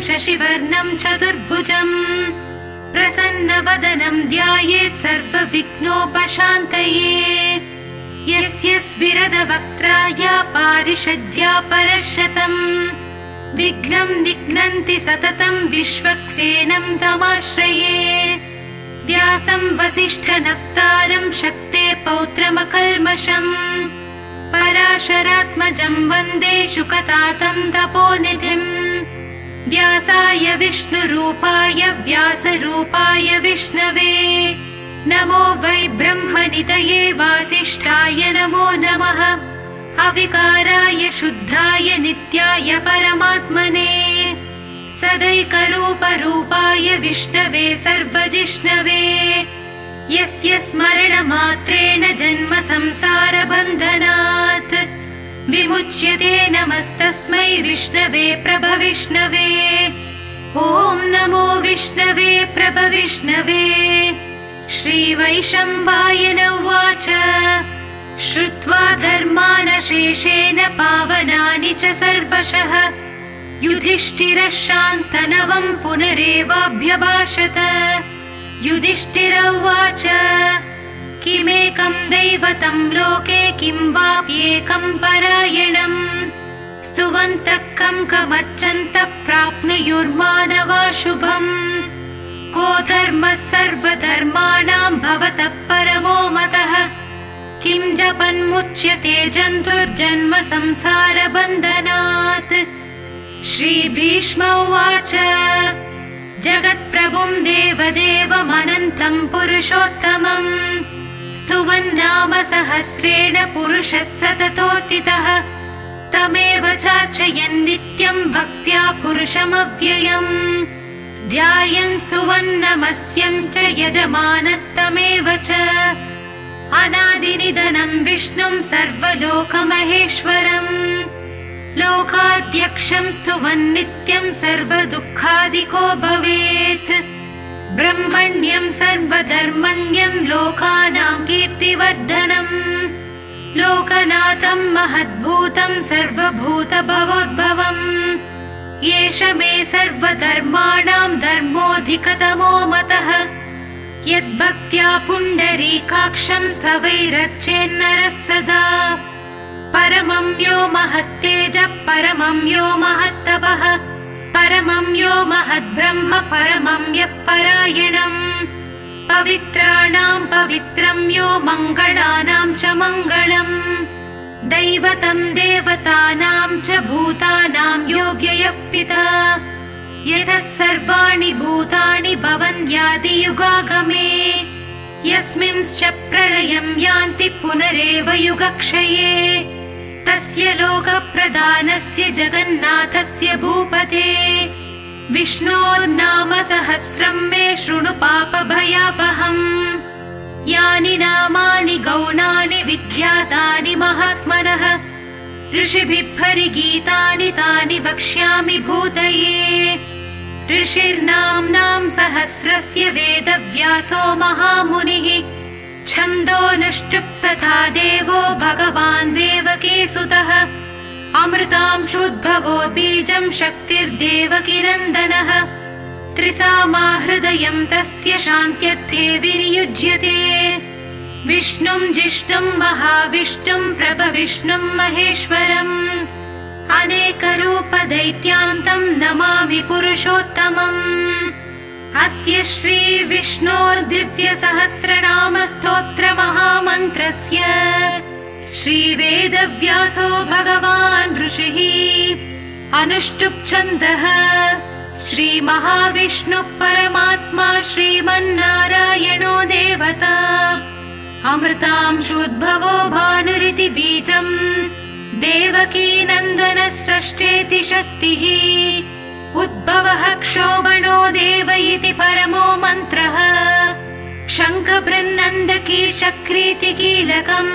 शशिवर्णं चतुर्भुजम् प्रसन्नवदनं ध्यायेत् सर्वविघ्नोपशान्तये। यस्य स्विरदवक्त्राया पारिषद्या परशतम्। विघ्नं निघ्नन्ति सततं विश्वक्सेनं तमाश्रये। व्यासं वसिष्ठनप्तारं शक्ते पौत्रमकल्मषम्। पराशरात्मजं वन्दे शुकतातं तपोनिधिम् व्यासाय विष्णुरूपाय व्यासरूपाय विष्णवे। नमो वै ब्रह्मनितये वासिष्ठाय नमो नमः। अविकाराय शुद्धाय नित्याय परमात्मने। सदैकरूपरूपाय विष्णवे सर्वजिष्णवे। यस्य स्मरणमात्रेण जन्म विमुच्यते नमस्तस्मै विष्णवे प्रभविष्णवे। ॐ नमो विष्णवे प्रभविष्णवे। श्रीवैशम्बायन उवाच श्रुत्वा धर्मानशेषेण पावनानि च सर्वशः। युधिष्ठिरः शान्तनवम् पुनरेवाभ्यभाषत। युधिष्ठिर उवाच किमेकं दैवतं लोके किं वाप्येकं परायणम्? स्तुवन्तः कं कमर्चन्तः प्राप्नुयुर्मानवा शुभम्। को धर्मः सर्वधर्माणां भवतः परमो मतः? किं जपन्मुच्यते जन्तुर्जन्म संसारबन्धनात् श्रीभीष्म उवाच। जगत्प्रभुं देवदेवमनन्तं पुरुषोत्तमम् स्तुवन्नाम सहस्रेण पुरुषः सततोत्थितः तमेव चार्चयन् नित्यं भक्त्या पुरुषमव्ययम्। ध्यायन् स्तुवन्नमस्यंश्च यजमानस्तमेव च। अनादिनिधनं विष्णुं सर्वलोकमहेश्वरम्। लोकाध्यक्षं स्तुवन्नित्यं सर्वदुःखादिको भवेत् ब्रह्मण्यं सर्वधर्मण्यं लोकानां कीर्तिवर्धनम् लोकनाथं महद्भूतं सर्वभूतभवोद्भवम्। एष मे सर्वधर्माणां धर्मोऽधिकतमो मतः। यद्भक्त्या पुण्डरीकाक्षं स्तवैरर्चेन्नरः सदा। परमं यो महत्तेज परमं यो महत्तपः परमं यो महद्ब्रह्म परमं यः परायणम्। पवित्राणां पवित्रं यो मङ्गलानां च मङ्गलम्। दैवतं देवतानां च भूतानां यो व्ययः पिता। यतः सर्वाणि भूतानि भवन्त्यादियुगागमे। यस्मिंश्च प्रलयं यान्ति पुनरेव युगक्षये तस्य लोकप्रधानस्य जगन्नाथस्य भूपते। विष्णोर्नाम सहस्रं मे शृणु पापभयापहम्। यानि नामानि गौणानि विख्यातानि महात्मनः। ऋषिभिः परिगीतानि तानि वक्ष्यामि भूतये। ऋषिर्नाम्नां सहस्रस्य वेदव्यासो महामुनिः छन्दोनुष्टुप् तथा देवो भगवान् देवकीसुतः। अमृतांशुद्भवो बीजं शक्तिर्देवकीनन्दनः त्रिसामा हृदयं तस्य शान्त्यर्थे विनियुज्यते। विष्णुं जिष्णुं महाविष्णुं प्रभविष्णुं महेश्वरम्। अनेकरूपदैत्यान्तं नमामि पुरुषोत्तमम् अस्य श्रीविष्णोर्दिव्यसहस्रनामस्तोत्रमहामन्त्रस्य श्रीवेदव्यासो भगवान् ऋषिः अनुष्टुप् छन्दः श्रीमहाविष्णुः परमात्मा श्रीमन्नारायणो देवता अमृतांशुद्भवो भानुरिति बीजम् देवकी नन्दन सृष्टेति शक्तिः उद्भवः क्षोभणो देव इति परमो मन्त्रः शङ्खबृन्नन्दकी शक्रीति कीलकम्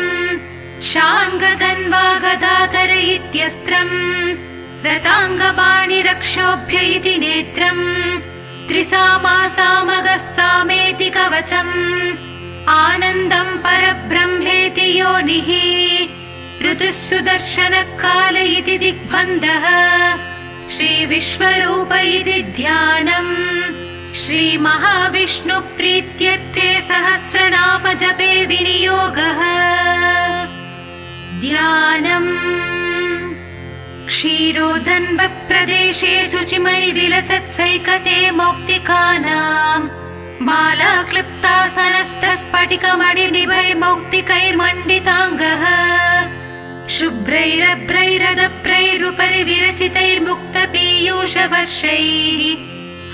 शाङ्गधन्वागदाधर इत्यस्त्रम् रताङ्गपाणिरक्षोभ्य इति नेत्रम् त्रिसामासामगः सामेति कवचम् आनन्दम् परब्रह्मेति योनिः ऋतुः सुदर्शनः काल इति दिग्बन्धः श्रीविश्वरूप इति ध्यानम् श्रीमहाविष्णुप्रीत्यर्थे सहस्रनाम जपे विनियोगः। ध्यानम् क्षीरोधन्वप्रदेशे शुचिमणिविलसत्सैकते मौक्तिकानाम् माला क्लिप्तासनस्थस्फटिकमणिनिभै मौक्तिकैर्मण्डिताङ्गः शुभ्रैरभ्रैरदभ्रैरुपरि विरचितैर्मुक्तपीयूषवर्षैः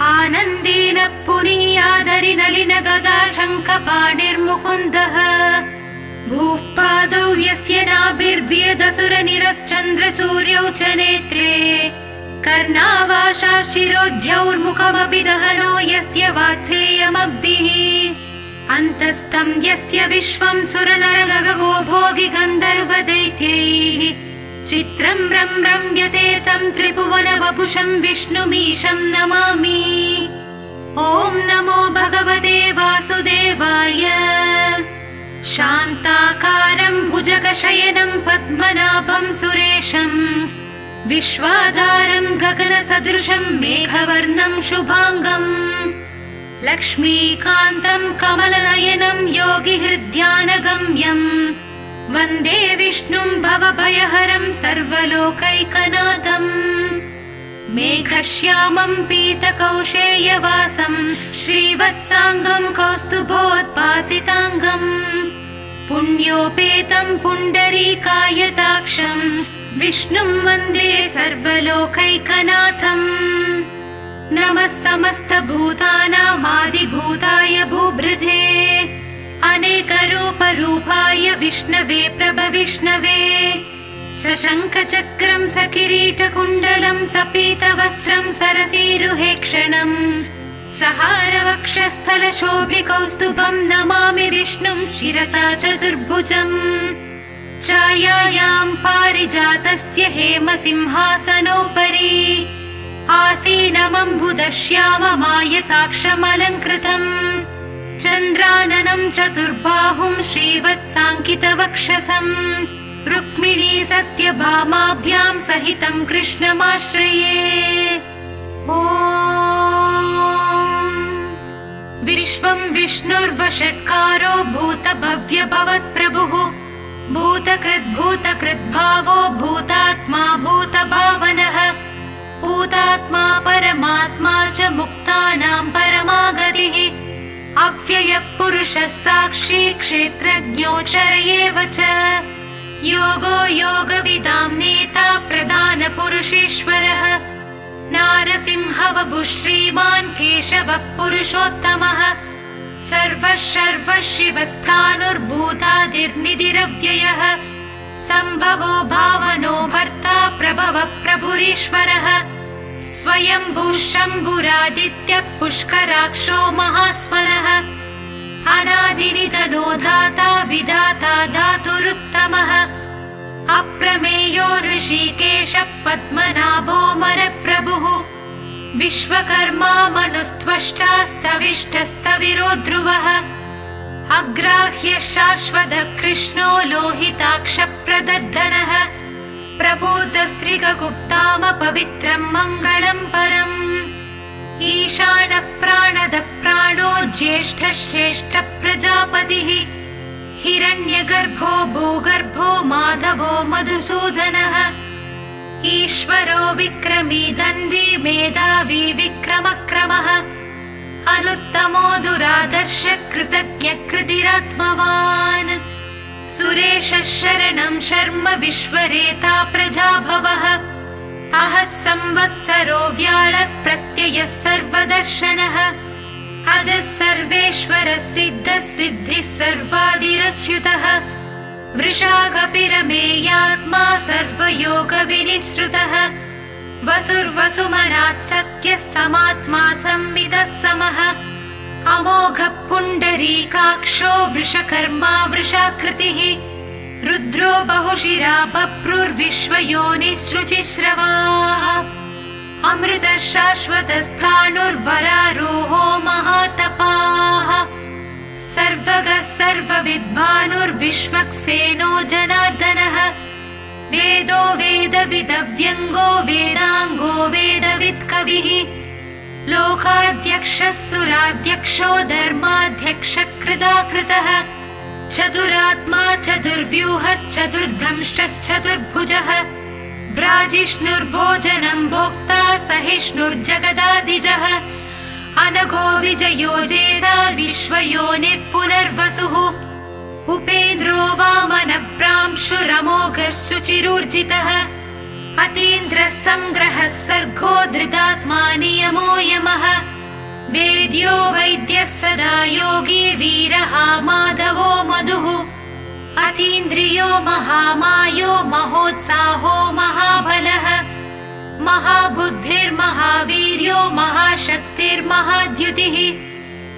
आनन्देन पुनीयादरि नलिन गदा शङ्खपाणिर्मुकुन्दः भूः पादौ यस्य नाभिर्व्यदसुरनिरश्चन्द्रसूर्यौ च नेत्रे। कर्णावाशा शिरोध्यौर्मुखमपि दहनो यस्य वात्सेयमब्धिः अन्तस्थं यस्य विश्वं सुरनरगगो भोगि गन्धर्वदैत्यैः। चित्रं रं रम्यते तं त्रिभुवनवपुषं विष्णुमीशं नमामि। ॐ नमो भगवते वासुदेवाय। शान्ताकारं भुजगशयनं पद्मनाभं सुरेशम् विश्वाधारं गगनसदृशं मेघवर्णं शुभाङ्गम् लक्ष्मीकान्तं कमलनयनं योगिहृद्यानगम्यम्। वन्दे विष्णुं भवभयहरं सर्वलोकैकनाथम्। मेघश्यामं पीतकौशेयवासं श्रीवत्साङ्गं कौस्तुभोत्पासिताङ्गम् पुण्योपेतं पुण्डरीकायताक्षम् विष्णुं वन्दे सर्वलोकैकनाथम् नमः समस्तभूतानामादिभूताय भूभृधे। अनेकरूपरूपाय विष्णवे प्रभविष्णवे सशङ्खचक्रं सकिरीटकुण्डलं सपीतवस्त्रं सरसीरुहेक्षणम् सहारवक्षस्थलशोभिकौस्तुभं नमामि विष्णुं शिरसा चतुर्भुजम्। छायायां पारिजातस्य हेमसिंहासनोपरि आसीनमम्बुदश्याममायताक्षमलङ्कृतम्। चन्द्राननं चतुर्बाहुं श्रीवत्साङ्कितवक्षसम्। रुक्मिणी सत्यभामाभ्यां सहितं कृष्णमाश्रये। ॐ। विश्वं विष्णुर्वषट्कारो भूतभव्य भवत्प्रभुः भूतकृद्भूतकृद्भावो भूतात्मा भूतभावनः भूतात्मा परमात्मा च मुक्तानां परमागतिः। अव्ययः पुरुषः साक्षी क्षेत्रज्ञोचर एव च। योगो योगविदां नेता प्रधानपुरुषेश्वरः। नारसिंहवभु श्रीमान् केशवः पुरुषोत्तमः शर्वः शिवस्थानुर्भूतादिर्निधिरव्ययः सम्भवो भावनो भर्ता प्रभवः प्रभुरीश्वरः। स्वयम्भूः शम्भुरादित्यः पुष्कराक्षो महास्वनः अनादिनिधनो धाता विधाता धातुरुत्तमः। अप्रमेयो ऋषिकेशः पद्मनाभो मरप्रभुः। विश्वकर्मा मनुस्त्वष्टास्तविष्टस्तविरो ध्रुवः अग्राह्य शाश्वत कृष्णो लोहिताक्षप्रदर्दनः प्रबोधस्त्रिगुप्तामपवित्रं मङ्गलं परम्। ईशानः प्राणदः प्राणो ज्येष्ठश्रेष्ठ प्रजापतिः। हिरण्यगर्भो भूगर्भो माधवो मधुसूदनः। ईश्वरो विक्रमी धन्वी मेधावी विक्रमक्रमः अनुत्तमो दुरादर्श कृतज्ञ कृतिरात्मवान् सुरेशः शरणं शर्म विश्वरेता प्रजाभवः। अहः संवत्सरो व्याळ प्रत्ययः सर्वदर्शनः। अजः सर्वेश्वरः सिद्धः सिद्धिः सर्वादिरच्युतः। वृषागपिरमेयात्मा सर्वयोगविनिसृतः वसुर्वसुमनाः सत्यः समात्मा संविदः समः। अमोघः पुण्डरीकाक्षो वृषकर्मा वृषाकृतिः। रुद्रो बहुशिरा बभ्रुर्विश्वयोनिसृचिश्रवाः अमृतः शाश्वतस्थानुर्वरारोहो महातपाः। सर्वगः सर्वविद्भानुर्विश्वक्सेनो जनार्दनः वेदो वेदविदव्यङ्गो वेदाङ्गो वेदवित्कविः लोकाध्यक्षः सुराध्यक्षो धर्माध्यक्षकृदाकृतः चतुरात्मा चतुर्व्यूहश्चतुर्धंश्चतुर्भुजः भ्राजिष्णुर्भोजनम् भोक्ता सहिष्णुर्जगदादिजः अनघो विजयो जेदा विश्वयोनिर्पुनर्वसुः उपेन्द्रो वामनप्रांशुरमोघः शुचिरूर्जितः अतीन्द्रः सङ्ग्रहः सर्गो धृतात्मा नियमो यमः वेद्यो वैद्यः सदा योगी वीरः माधवो मधुः। अतीन्द्रियो महामायो महोत्साहो महाबलः। महाबुद्धिर्महावीर्यो महाशक्तिर्महाद्युतिः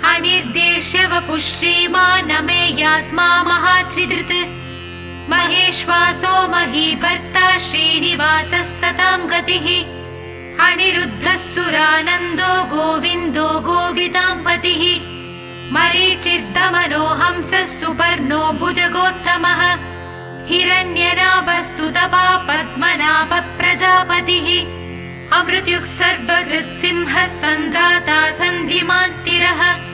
अनिर्देश्य वपुः श्रीमानमेयात्मा महात्रिधृत् महेश्वासो महीभर्ता श्रीनिवासः सतां गतिः। अनिरुद्धः सुरानन्दो गोविन्दो गोविदाम्पतिः मरीचिर्दमनोहंसः सुपर्णो भुजगोत्तमः। हिरण्यनाभः सुतपा पद्मनाभ प्रजापतिः। अमृत्युः सर्वहृत्सिंहः सन्धाता सन्धिमान् स्थिरः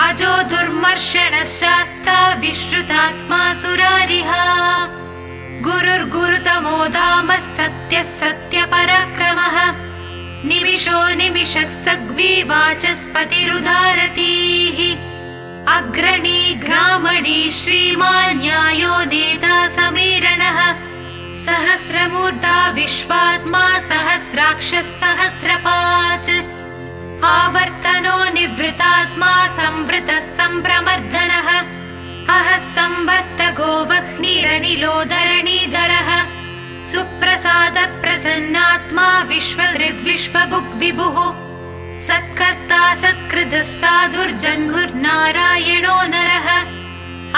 अजो दुर्मर्षणः शास्ता विश्रुतात्मा सुरारिः गुरुर्गुरुतमो धामः सत्यः सत्यपराक्रमः निमिषो निमिषः सग्वीवाचस्पतिरुधारतीः अग्रणी ग्रामणी श्रीमान् न्यायो नेता समीरणः। सहस्रमूर्धा विश्वात्मा सहस्राक्षः सहस्रपात् आवर्तनो निवृतात्मा संवृतः सम्प्रमर्दनः अहः संवर्तगो वह्निरनिलो धरणीधरः सुप्रसादप्रसन्नात्मा विश्वदृग्विश्वभुग् विभुः सत्कर्ता सत्कृतः साधुर्जह्नुर्नारायणो नरः।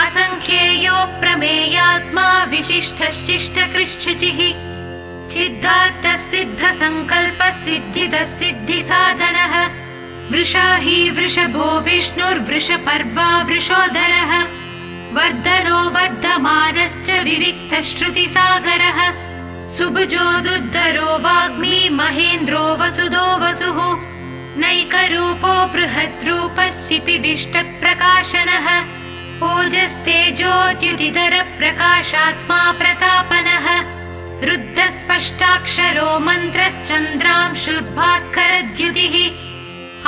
असङ्ख्येयो प्रमेयात्मा विशिष्टः शिष्टकृच्छुचिः सिद्धिदः सिद्धिसाधनः। वृषा हि वृषभो विष्णुर्वृषपर्वा वृषोधरः वर्धनो वर्धमानश्च विविक्तः श्रुतिसागरः सुभुजो दुद्धरो वाग्मी महेन्द्रो वसुदो वसुः। नैकरूपो बृहद्रूपः शिपिविष्टप्रकाशनः ओजस्तेजोद्युतिधरप्रकाशात्मा प्रतापनः रुद्धस्पष्टाक्षरो मन्त्रश्चन्द्रांशुर्भास्करद्युतिः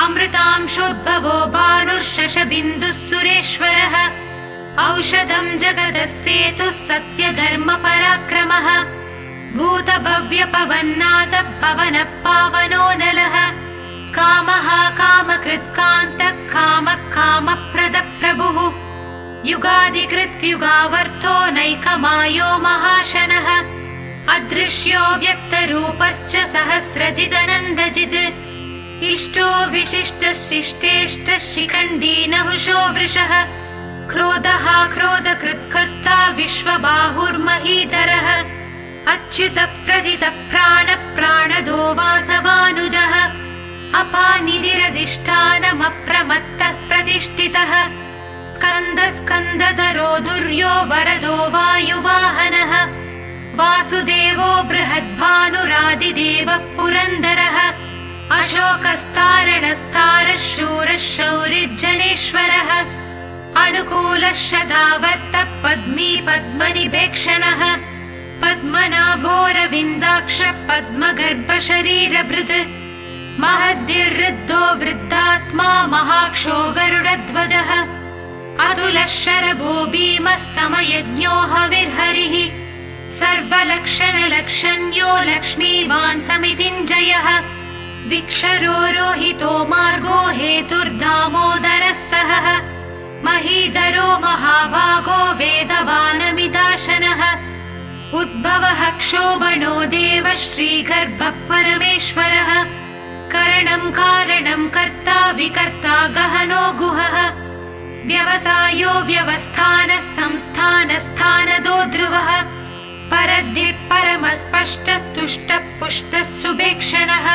अमृतांशोद्भवो भानुर्शशबिन्दुः सुरेश्वरः। औषधम् जगदः सेतुः सत्यधर्मपराक्रमः। भूतभव्यपवन्नाथः पवनः पावनो नलः। कामः कामकृत्कान्तः कामः कामप्रदप्रभुः युगादिकृत्युगावर्तो नैकमायो महाशनः अदृश्यो व्यक्तरूपश्च सहस्रजिदनन्दजित् इष्टो विशिष्टः शिष्टेष्टः शिखण्डी नहुषो वृषः। क्रोधः क्रोधकृत्कर्ता विश्वबाहुर्महीधरः अच्युतः प्रदितः प्राणप्राणदो वासवानुजः अपानिधिरधिष्ठानमप्रमत्तः प्रतिष्ठितः स्कन्दस्कन्दधरो दुर्यो वरदो वायुवाहनः बृहद्भानुरादिदेवः पुरन्दरः अशोकस्तारणस्तारः शूरः शौरिज्जनेश्वरः अनुकूलः शतावर्तः पद्मी पद्मनिभेक्षणः पद्मनाभोरविन्दाक्ष पद्मगर्भशरीरभृत् महद्भिर्वृद्धो वृद्धात्मा महाक्षो गरुडध्वजः अतुलः शरभो भीमः समयज्ञो हविर्हरिः सर्वलक्षणलक्षण्यो लक्ष्मीवान् समितिञ्जयः विक्षरो रोहितो मार्गो हेतुर्धामोदरः सहः। महीधरो महाभागो वेदवानमिदाशनः। उद्भवः क्षोभणो देव श्रीगर्भः परमेश्वरः करणं कारणं कर्ता विकर्ता गहनो गुहः। व्यवसायो व्यवस्थानः संस्थानस्थानदो ध्रुवः परद्दिः परमस्पष्टः तुष्टः पुष्टः सुभेक्षणः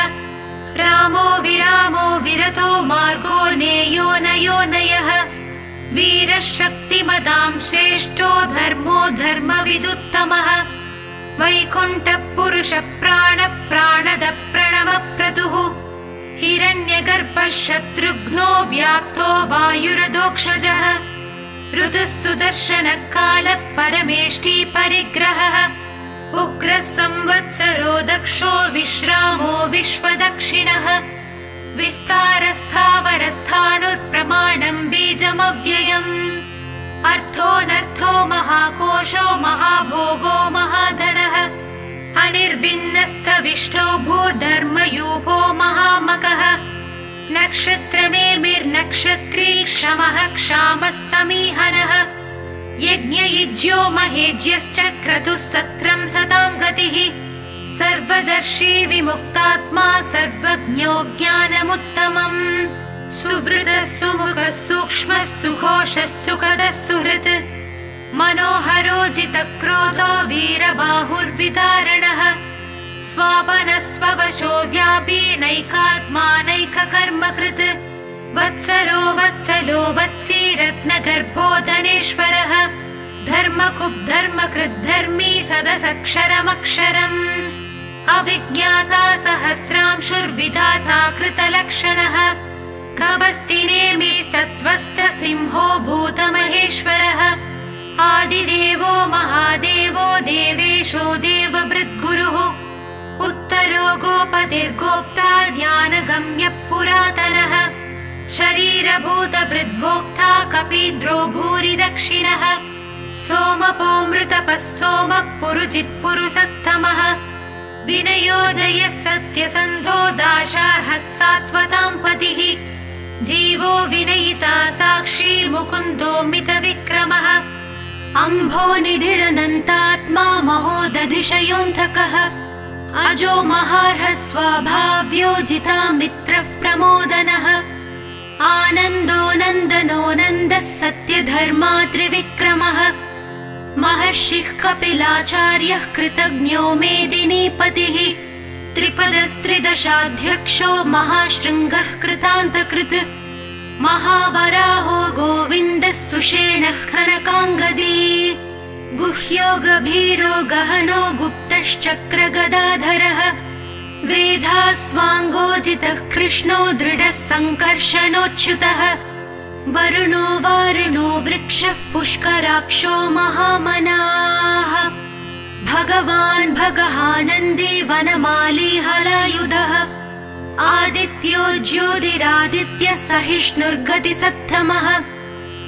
रामो विरामो विरतो मार्गो नेयो नयो नयः। वीरः शक्तिमदां श्रेष्ठो धर्मो धर्मविदुत्तमः। वैकुण्ठपुरुषप्राणप्राणद प्रणवप्रतुः हिरण्यगर्भः शत्रुघ्नो व्याप्तो वायुरदोक्षजः ऋतुः सुदर्शनकालः परमेष्टि परिग्रहः उग्रः संवत्सरो दक्षो विश्रामो विश्वदक्षिणः विस्तारस्थावरस्थाणुर्प्रमाणम् बीजमव्ययम्। अर्थोऽनर्थो महाकोशो महाभोगो महाधनः अनिर्विन्नस्थविष्टो भूधर्मयूपो महामकः नक्षत्रमेमिर्नक्षत्री क्षमः क्षामः समीहनः यज्ञयुज्यो महेज्यश्च क्रतुः सत्रम् सताम् गतिः। सर्वदर्शी विमुक्तात्मा सर्वज्ञो ज्ञानमुत्तमम्। सुवृतः सुमुखः सूक्ष्मः सुघोषः सुखदः सुहृत्। मनोहरोजितक्रोधो वीरबाहुर्विदारणः स्वापनः स्ववशो व्यापी नैकात्मानैककर्मकृत् वत्सरो वत्सलो वत्सी रत्नगर्भो धनेश्वरः धर्मकुब्धर्मकृद्धर्मी सदसक्षरमक्षरम्। अविज्ञाता सहस्रांशुर्विधाता कृतलक्षणः। कबस्तिनेमि सत्त्वस्त सिंहो भूतमहेश्वरः। आदिदेवो महादेवो देवेशो देवभृद्गुरुः उत्तरो गोपतिर्गोप्ता ज्ञानगम्यः पुरातनः शरीरभूतभृद्भोक्ता कपीन्द्रो भूरि दक्षिणः सोमपोमृतपः सोमः पुरुचित्पुरुसत्तमः विनयो जयः सत्यसन्धो दाशार्हः सात्वतां पतिः जीवो विनयिता साक्षी मुकुन्दो मितविक्रमः अम्भो निधिरनन्तात्मा महोदधिशयोऽन्तकः अजो महार्हः स्वाभाव्योजिता मित्रः प्रमोदनः आनन्दो नन्दनो नन्दः सत्यधर्मा त्रिविक्रमः महर्षिः कपिलाचार्यः कृतज्ञो मेदिनीपतिः। त्रिपदस्त्रिदशाध्यक्षो महाशृङ्गः कृतान्तकृत्। महावराहो गोविन्दः सुषेणः खनकाङ्गदी गुह्यो गभीरो गहनो गुप्तश्चक्रगदाधरः वेधास्वाङ्गोजितः कृष्णो दृढः सङ्कर्षणोच्युतः वरुणो वारुणो वृक्षः पुष्कराक्षो महामनाः। भगवान् भगहानन्दी वनमाली हलायुधः आदित्यो ज्योतिरादित्यः सहिष्णुर्गतिसत्तमः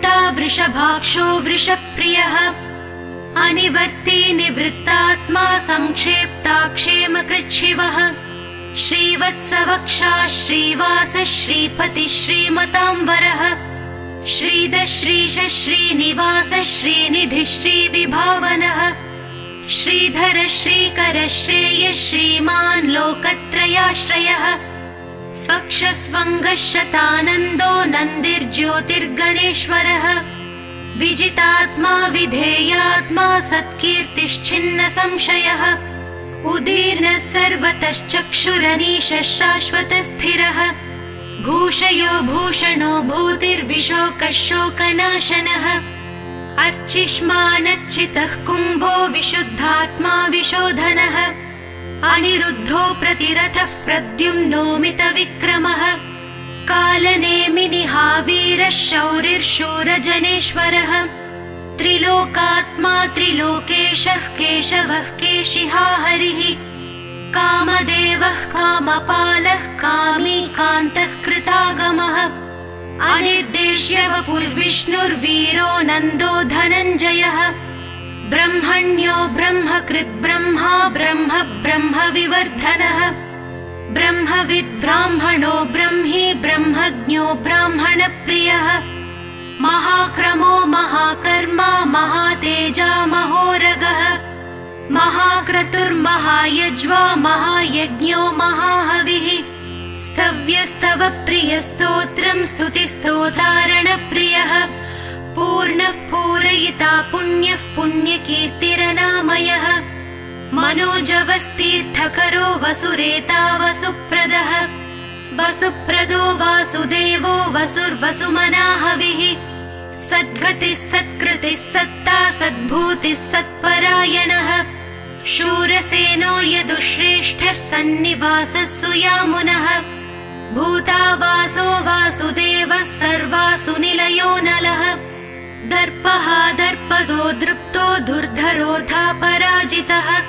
गोपतिर्गोप्ता वृषभाक्षो वृषप्रियः। अनिवर्ती निवृत्तात्मा संक्षेप्ता क्षेमकृच्छिवः श्रीवत्सवक्षा श्रीवास श्रीपति श्रीमताम्बरः। श्रीदश्रीश श्रीनिवास श्रीनिधि श्रीविभावनः। श्रीधर श्रीकर श्रेय श्रीमान् लोकत्रयाश्रयः स्वक्षस्वङ्गः शतानन्दो नन्दिर्ज्योतिर्गणेश्वरः। विजितात्मा विधेयात्मा सत्कीर्तिश्चिन्न संशयः उदीर्णः सर्वतश्चक्षुरनीशः शाश्वतस्थिरः भूषयो भूषणो भूतिर्विशोकः शोकनाशनः अर्चिष्मानर्चितः कुम्भो विशुद्धात्मा विशोधनः अनिरुद्धो प्रतिरथः प्रद्युम्नोमितविक्रमः कालनेमिनिहावीरः शौरिर्शूरजनेश्वरः त्रिलोकात्मा त्रिलोकेशः केशवः केशिहा हरिः। कामदेवः कामपालः कामी कान्तः कृतागमः। अनिर्देश्य वपुर्विष्णुर्वीरो नन्दो धनञ्जयः ब्रह्मण्यो ब्रह्मकृद्ब्रह्मा ब्रह्म ब्रह्म विवर्धनः ब्रह्मविद्ब्राह्मणो ब्रह्मी ब्रह्मज्ञो ब्राह्मणप्रियः। महाक्रमो महाकर्मा महातेजा महोरगः। महाक्रतुर्महायज्वा महायज्ञो महाहविः। स्तव्यस्तव प्रियस्तोत्रम् स्तुतिस्तोतारणप्रियः पूर्णः पूरयिता पुण्यः पुण्यकीर्तिरनामयः। मनोजवस्तीर्थकरो वसुरेता वसुप्रदः। वसुप्रदो वासुदेवो वसुर्वसुमनाहविः। सद्गतिः सत्कृतिः सत्ता सद्भूतिः सत्परायणः। शूरसेनो यदुश्रेष्ठः सन्निवासः सुयामुनः। भूतावासो वासुदेवः सर्वासु निलयो नलः दर्पः दर्पदो दृप्तो दुर्धरोधा पराजितः।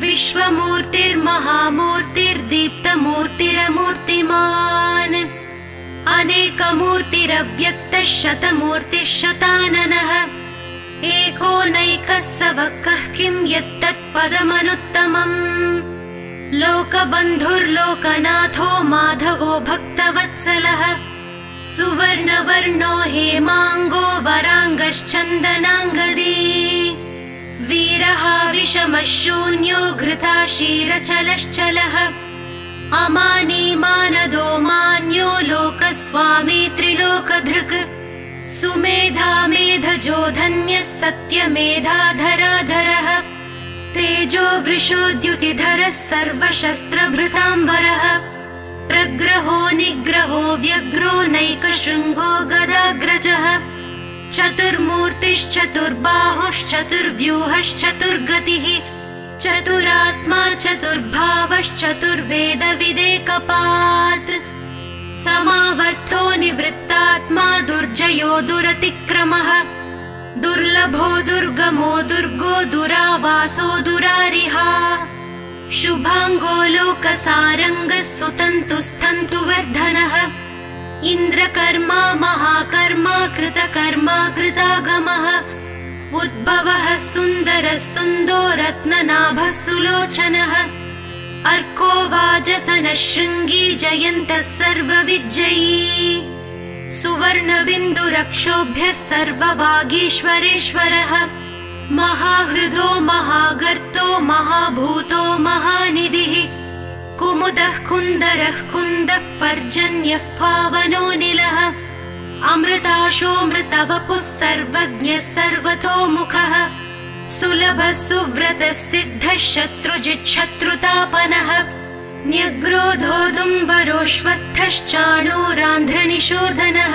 विश्वमूर्तिर्महामूर्तिर्दीप्तमूर्तिरमूर्तिमान्। अनेकमूर्तिरव्यक्तः शतमूर्तिः शताननः एको नैकः स वक्कः किम् यत्तत्पदमनुत्तमम्? लोकबन्धुर्लोकनाथो माधवो भक्तवत्सलः सुवर्णवर्णो हेमाङ्गो वराङ्गश्चन्दनाङ्गदी। वीरः विषमः शून्यो घृता क्षीरचलश्चलः। अमानी मानदो मान्यो लोकस्वामी त्रिलोकधृक्। सुमेधा मेधजो धन्यः सत्यमेधाधराधरः। तेजो वृषोद्युतिधरः सर्वशस्त्रभृताम्बरः प्रग्रहो निग्रहो व्यग्रो नैकशृङ्गो गदाग्रजः। चतुर्मूर्तिश्चतुर्बाहुश्चतुर्व्यूहश्चतुर्गतिः। चतुरात्मा चतुर्भावश्चतुर्वेदविदेकपात् समावर्तो निवृत्तात्मा दुर्जयो दुरतिक्रमः। दुर्लभो दुर्गमो दुर्गो दुरावासो दुरारिहा शुभाङ्गो लोकसारङ्गः सुतन्तुस्तन्तु वर्धनः इन्द्रकर्मा महाकर्मा कृतकर्मा कृतागमः। उद्भवः सुन्दरः सुन्दो रत्ननाभः सुलोचनः। अर्को वाजसनः शृङ्गी जयन्तः सर्वविजयी सुवर्णबिन्दुरक्षोभ्यः सर्ववागीश्वरेश्वरः महाहृदो महागर्तो महाभूतो महानिधिः। कुमुदः कुन्दरः कुन्दः पर्जन्यः पावनो निलः। अमृताशोऽमृतवपुः सर्वज्ञः सर्वतोमुखः। सुलभः सुव्रतः सिद्धः शत्रुजिच्छत्रुतापनः न्यग्रोधोदुम्बरोऽश्वत्थश्चाणोरान्ध्रनिशोधनः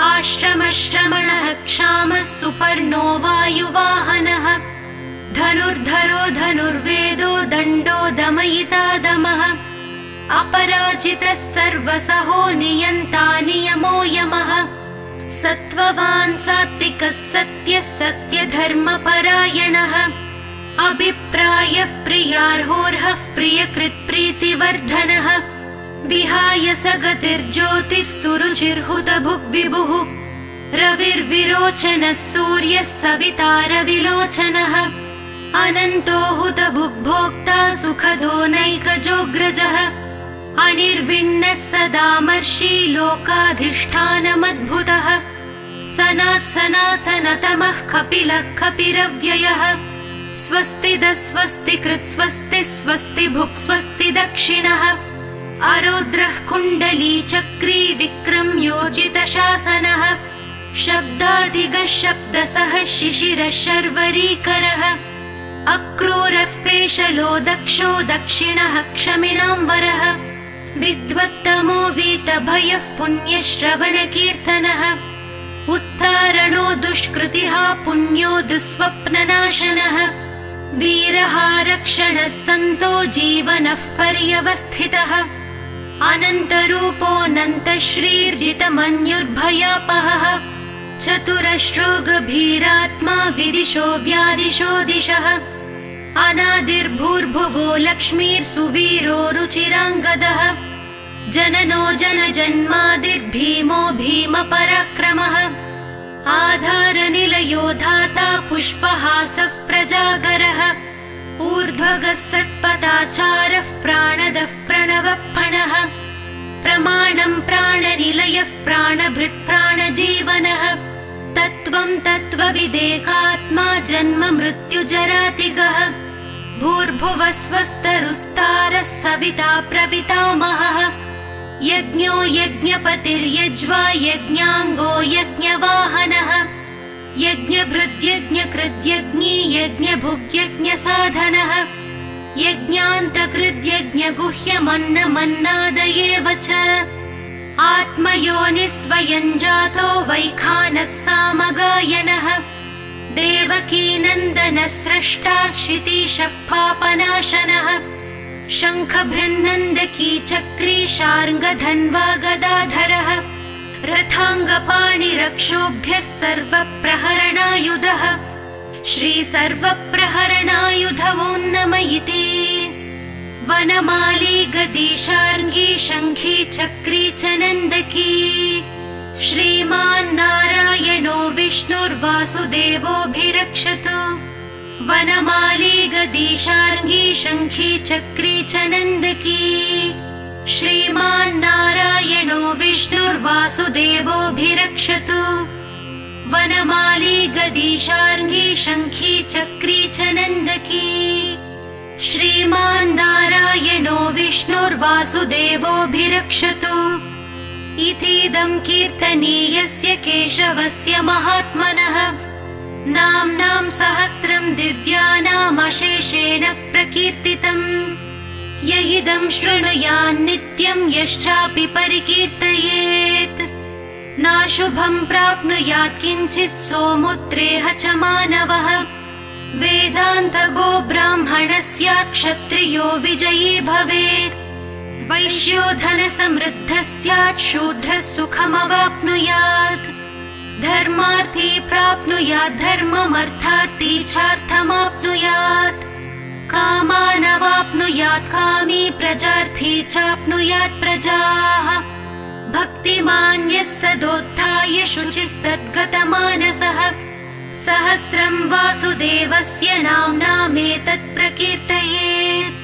आश्रमश्रमणः क्षामः सुपर्णो वायुवाहनः धनुर्धरो धनुर्वेदो दण्डो दमयिता दमः। अपराजितः सर्वसहो नियन्ता नियमो यमः। सत्त्ववान् सात्विकः सत्यः सत्यधर्मपरायणः। अभिप्रायः प्रियार्होर्हः प्रियकृत्प्रीतिवर्धनः विहाय स गतिर्ज्योतिः सुरुचिर्हुतभुग्विभुः रविर्विरोचनः सूर्यः सवितारविलोचनः अनन्तो हुतभुग्भोक्ता सुखदो नैकजोग्रजः अनिर्विण्णः सदामर्षि लोकाधिष्ठानमद्भुतः सनात् सनातनतमः कपिलः कपिरव्ययः स्वस्ति कृत् स्वस्ति स्वस्ति भुक् स्वस्ति दक्षिणः अरोद्रः कुण्डली चक्री विक्रम योजितशासनः शब्दादिगः शब्दसः शिशिरः शर्वरीकरः। अक्रूरः पेशलो दक्षो दक्षिणः क्षमिणां वरः विद्वत्तमो वीतभयः पुण्यश्रवणकीर्तनः उत्तारणो दुष्कृतिः पुण्यो दुःस्वप्ननाशनः वीरः रक्षणः सन्तो जीवनः पर्यवस्थितः अनन्तरूपोऽनन्तश्रीर्जितमन्युर्भयापहः। चतुरश्रोगभीरात्मा विदिशो व्यादिशो दिशः। अनादिर्भूर्भुवो लक्ष्मीर्सुवीरो रुचिराङ्गदः। जननो जनजन्मादिर्भीमो भीमपराक्रमः। आधारनिलयो धाता पुष्पहासः प्रजागरः ऊर्ध्वगः सत्पदाचारः प्राणदः प्रणवपणः प्रमाणम् प्राणनिलयः प्राणभृत्प्राणजीवनः तत्त्वम् तत्त्वविदेकात्मा जन्म मृत्युजरातिगः भूर्भुवः स्वस्तरुस्तारः सविता प्रपितामहः यज्ञो यज्ञपतिर्यज्वा यज्ञाङ्गो यज्ञवाहनः यज्ञभृद्यज्ञकृद्यज्ञी यज्ञभुग्यज्ञसाधनः यज्ञान्तकृद्यज्ञगुह्यमन्नमन्नादयेव च। आत्मयोनिस्वयम् जातो वैखानः सामगायनः। देवकीनन्दनः स्रष्टा क्षितीशः पापनाशनः। चक्री शार्ङ्गधन्वा गदाधरः रथाङ्गपाणिरक्षोभ्यः सर्वप्रहरणायुधः। श्रीसर्वप्रहरणायुधवोन्नमयिते। वनमाली गदीशार्ङ्गी शङ्खी चक्री च नन्दकी। श्रीमान् नारायणो विष्णुर्वासुदेवोऽभिरक्षतु। वनमाली गदीशार्ङ्गी शङ्खी चक्री च नन्दकी। श्रीमान् विष्णुर्वासुदेवोऽभिरक्षतु वनमाली गदीशार्ङ्गी शङ्खी चक्री च नन्दकी। श्रीमान् नारायणो विष्णुर्वासुदेवोऽभिरक्षतु। इतीदम् कीर्तनीयस्य केशवस्य महात्मनः। नाम्नाम् सहस्रम् दिव्यानामशेषेण प्रकीर्तितम् य इदम् शृणुयान्नित्यम् यश्चापि परिकीर्तयेत्। नाशुभम् प्राप्नुयात् किञ्चित् सोमुत्रेह च मानवः। वेदान्तगो ब्राह्मणः स्यात् क्षत्रियो विजयी भवेत्। वैश्यो धनसमृद्धः स्यात् शूद्रः सुखमवाप्नुयात् धर्मार्थी प्राप्नुयात् धर्ममर्थार्थी चार्थमाप्नुयात् कामानवाप्नुयात् कामी प्रजार्थी चाप्नुयात् प्रजाः। भक्तिमान्यः सदोत्थाय शुचिस्तद्गतमानसः। सहस्रम् वासुदेवस्य नाम्नामेतत् प्रकीर्तये।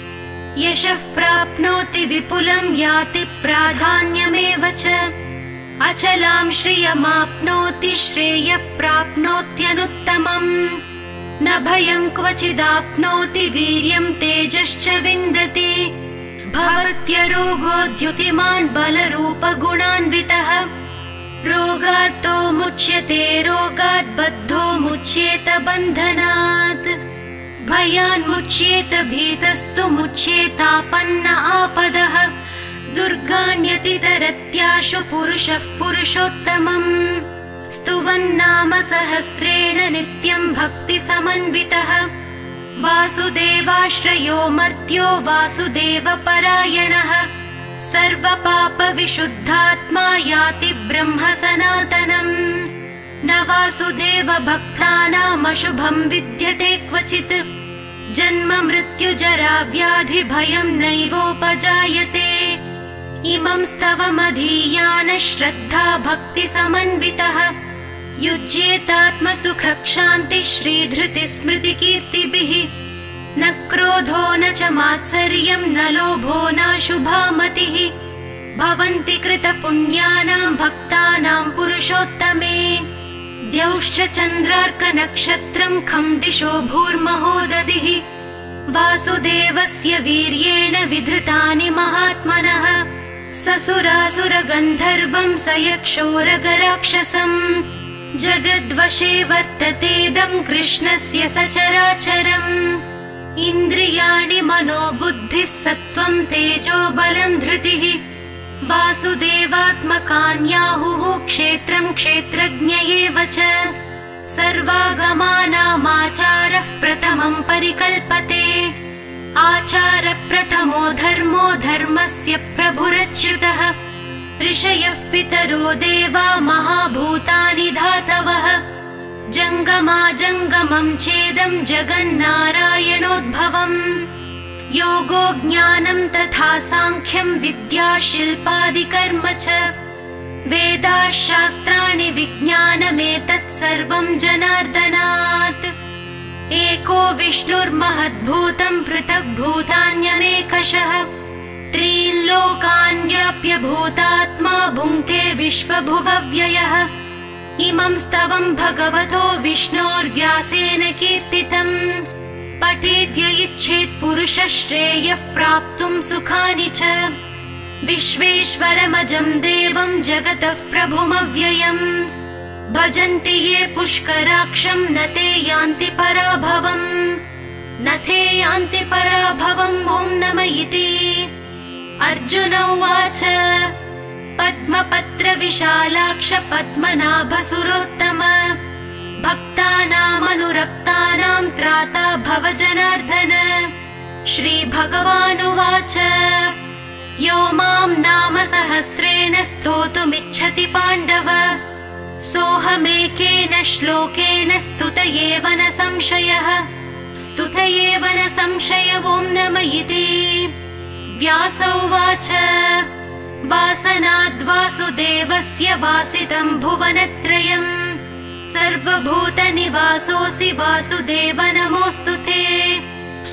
यशः प्राप्नोति विपुलम् याति प्राधान्यमेव च। अचलां श्रियमाप्नोति श्रेयः प्राप्नोत्यनुत्तमम् न भयम् क्वचिदाप्नोति वीर्यम् तेजश्च विन्दति। भवत्यरोगोद्युतिमान् बलरूपगुणान्वितः। रोगार्तो मुच्यते रोगात् बद्धो मुच्येत बन्धनात्। भयान्मुच्येत भीतस्तु मुच्येतापन्न आपदः। दुर्गान्यतितरत्याशु पुरुषः पुरुषोत्तमम् स्तुवन्नाम सहस्रेण नित्यम् भक्तिसमन्वितः। वासुदेवाश्रयो मर्त्यो वासुदेवपरायणः। सर्वपापविशुद्धात्मा याति ब्रह्म सनातनम् न वासुदेव भक्तानामशुभम् विद्यते क्वचित्। जन्म मृत्युजरा व्याधि भयम् नैवोपजायते इमं स्तवमधीयान श्रद्धा भक्तिसमन्वितः युज्येतात्मसुखक्षान्ति श्रीधृतिस्मृतिकीर्तिभिः न क्रोधो न च मात्सर्यम् न लोभो नाशुभा मतिः भवन्ति कृतपुण्यानाम् भक्तानाम् पुरुषोत्तमे। द्यौश्च चन्द्रार्कनक्षत्रम् खम् दिशो भूर्महो दधिः वासुदेवस्य वीर्येण विधृतानि महात्मनः ससुरासुरगन्धर्वम् स यक्षोरगराक्षसम् जगद्वशे वर्ततेदम् कृष्णस्य सचराचरम्। इन्द्रियाणि मनो बुद्धिः सत्त्वम् तेजो बलम् धृतिः। वासुदेवात्मकान्याहुः क्षेत्रम् क्षेत्रज्ञ एव च। सर्वागमानामाचारः प्रथमम् परिकल्पते। आचारप्रथमो धर्मस्य प्रभुरच्युतः ऋषयः पितरो देवा महाभूतानि धातवः। जङ्गमा जङ्गमम् छेदम् जगन्नारायणोद्भवम्। योगो ज्ञानं तथा साङ्ख्यं विद्या शिल्पादिकर्म च। वेदाशास्त्राणि विज्ञानमेतत् सर्वं जनार्दनात्। एको विष्णुर्महद्भूतं पृथग्भूतान्यनेकषः त्रील्लोकान्याप्य भूतात्मा भुङ्क्ते विश्वभुवव्ययः। इमं स्तवं भगवतो विष्णोर्व्यासेन कीर्तितम्। पठेद्य इच्छेत् पुरुषः श्रेयः प्राप्तुं सुखानि च। विश्वेश्वरमजं देवं जगतः प्रभुमव्ययम्। भजन्ति ये पुष्कराक्षं न ते यान्ति पराभवम्। न ते यान्ति पराभवम् ॐ नम इति अर्जुन उवाच पद्मपत्रविशालाक्ष पद्मनाभसुरोत्तम। भक्तानामनुरक्तानां त्राता भव जनार्दन श्रीभगवानुवाच यो मां नाम सहस्रेण स्तोतुमिच्छति पाण्डव। सोऽहमेकेन श्लोकेन स्तुत एव न संशयः। स्तुत एव न संशय ॐ नम इति व्यास उवाच वासनाद्वासुदेवस्य वासितं भुवनत्रयम् सर्वभूतनिवासोऽसि वासुदेव नमोऽस्तु ते।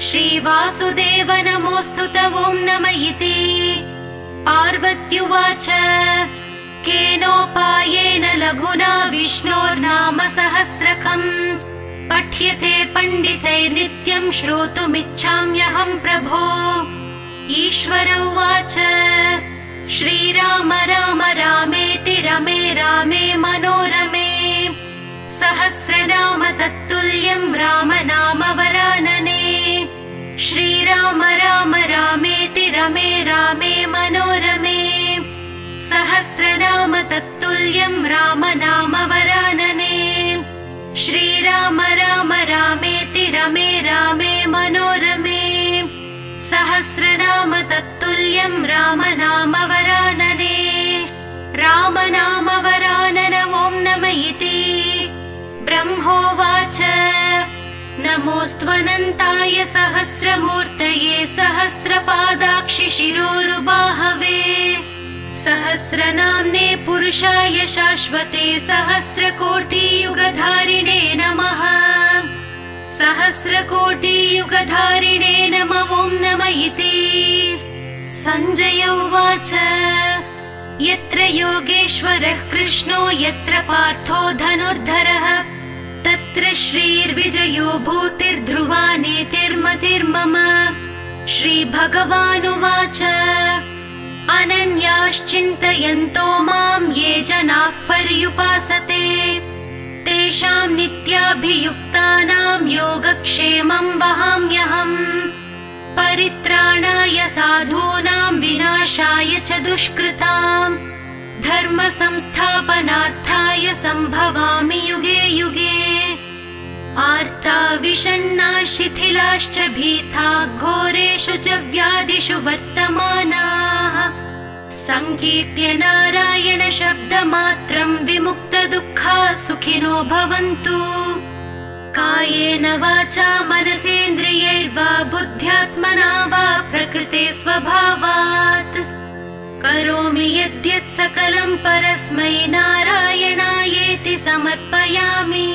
श्रीवासुदेव नमोऽस्तु त ॐ नम इति। पार्वत्युवाच। केनोपायेन लघुना विष्णोर्नाम सहस्रकम् पठ्यते पण्डितैर्नित्यं श्रोतुमिच्छाम्यहं प्रभो ईश्वर उवाच श्रीराम राम रामेति रमे रामे मनोरमे सहस्रनाम तत्तुल्यं राम नाम वरानने श्रीराम राम रामेति रमे रामे मनोरमे सहस्रनाम तत्तुल्यं राम नाम वरानने श्रीराम राम रामेति रमे रामे मनोरमे सहस्रनाम तत्तुल्यं राम नाम वरानने राम नाम वरानन ॐ नम इति। ब्रह्मोवाच। नमोऽस्त्वनन्ताय सहस्रमूर्तये सहस्रपादाक्षि शिरोरुबाहवे। सहस्रनाम्ने पुरुषाय शाश्वते सहस्रकोटियुगधारिणे नमः सहस्रकोटियुगधारिणे नम ॐ नम इति। सञ्जय उवाच। यत्र योगेश्वरः कृष्णो यत्र पार्थो धनुर्धरः तत्र श्रीर्विजयो भूतिर्ध्रुवा नेतिर्मतिर्मम श्रीभगवानुवाच। अनन्याश्चिन्तयन्तो मां ये जनाः पर्युपासते तेषां नित्याभियुक्तानां योगक्षेमं वहाम्यहम् परित्राणाय साधूनां विनाशाय च दुष्कृताम् धर्म संस्थापनार्थाय सम्भवामि युगे युगे। आर्ता विषण्णा शिथिलाश्च भीता घोरेषु च व्याधिषु वर्तमानाः सङ्कीर्त्य नारायण शब्दमात्रं विमुक्तदुःखा सुखिनो भवन्तु। कायेन वाचा मनसेन्द्रियैर्वा बुद्ध्यात्मना वा प्रकृते स्वभावात्। करोमि यद्यत् सकलं परस्मै नारायणायेति समर्पयामि